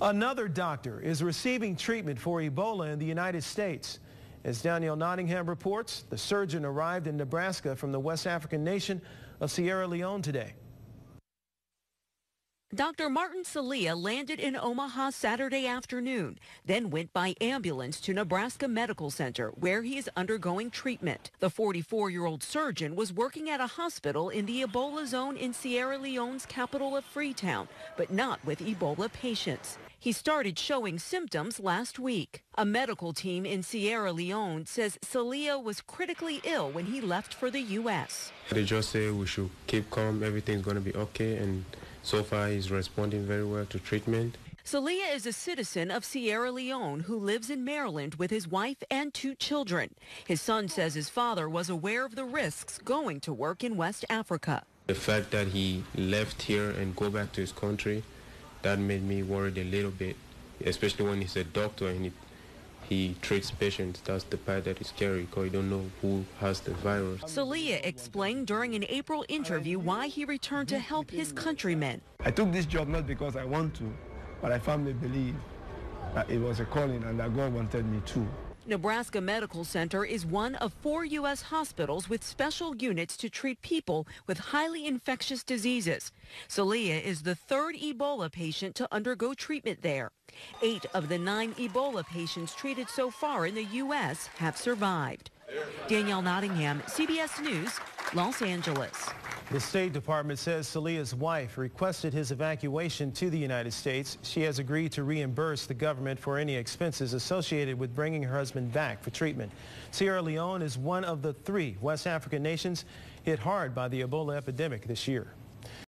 Another doctor is receiving treatment for Ebola in the United States. As Danielle Nottingham reports, the surgeon arrived in Nebraska from the West African nation of Sierra Leone today. Dr. Martin Salia landed in Omaha Saturday afternoon, then went by ambulance to Nebraska Medical Center, where he is undergoing treatment. The 44-year-old surgeon was working at a hospital in the Ebola zone in Sierra Leone's capital of Freetown, but not with Ebola patients. He started showing symptoms last week. A medical team in Sierra Leone says Salia was critically ill when he left for the U.S. They just say we should keep calm, everything's going to be okay, and so far, he's responding very well to treatment. Salia is a citizen of Sierra Leone who lives in Maryland with his wife and two children. His son says his father was aware of the risks going to work in West Africa. The fact that he left here and go back to his country, that made me worried a little bit, especially when he's a doctor and he he treats patients. That's the part that is scary because you don't know who has the virus. Salia explained during an April interview why he returned to help his countrymen. I took this job not because I want to, but I firmly believe that it was a calling and that God wanted me to. Nebraska Medical Center is one of four U.S. hospitals with special units to treat people with highly infectious diseases. Salia is the third Ebola patient to undergo treatment there. Eight of the nine Ebola patients treated so far in the U.S. have survived. Danielle Nottingham, CBS News, Los Angeles. The State Department says Salia's wife requested his evacuation to the United States. She has agreed to reimburse the government for any expenses associated with bringing her husband back for treatment. Sierra Leone is one of the three West African nations hit hard by the Ebola epidemic this year.